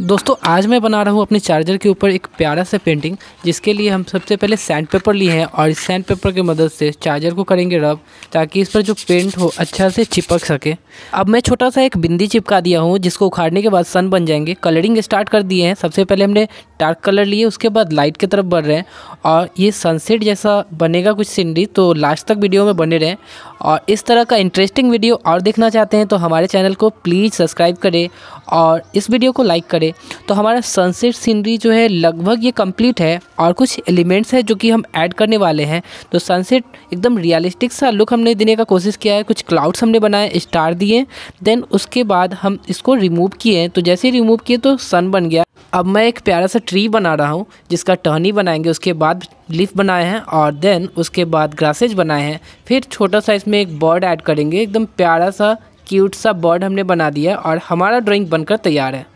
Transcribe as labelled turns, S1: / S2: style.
S1: दोस्तों, आज मैं बना रहा हूँ अपने चार्जर के ऊपर एक प्यारा सा पेंटिंग जिसके लिए हम सबसे पहले सैंड पेपर लिए हैं और इस सैंड पेपर की मदद से चार्जर को करेंगे रब ताकि इस पर जो पेंट हो अच्छा से चिपक सके। अब मैं छोटा सा एक बिंदी चिपका दिया हूँ, जिसको उखाड़ने के बाद सन बन जाएँगे। कलरिंग स्टार्ट कर दिए हैं। सबसे पहले हमने डार्क कलर लिए, उसके बाद लाइट की तरफ़ बढ़ रहे हैं। और ये सनसेट जैसा बनेगा कुछ सीनरी तो लास्ट तक वीडियो में बने रहें। और इस तरह का इंटरेस्टिंग वीडियो और देखना चाहते हैं तो हमारे चैनल को प्लीज़ सब्सक्राइब करें और इस वीडियो को लाइक करें। तो हमारा सनसेट सीनरी जो है, लगभग ये कंप्लीट है और कुछ एलिमेंट्स है जो कि हम ऐड करने वाले हैं। तो सनसेट एकदम रियलिस्टिक सा लुक हमने देने का कोशिश किया है, कुछ क्लाउड्स हमने बनाए स्टार दिए। देन उसके बाद हम इसको रिमूव किए तो जैसे रिमूव किए तो सन बन गया। अब मैं एक प्यारा सा ट्री बना रहा हूँ, जिसका टहनी बनाएँगे, उसके बाद लीफ बनाए हैं, और देन उसके बाद ग्रासेज बनाए हैं। फिर छोटा सा इसमें एक बर्ड ऐड करेंगे, एकदम प्यारा सा क्यूट सा बर्ड हमने बना दिया और हमारा ड्राइंग बनकर तैयार है।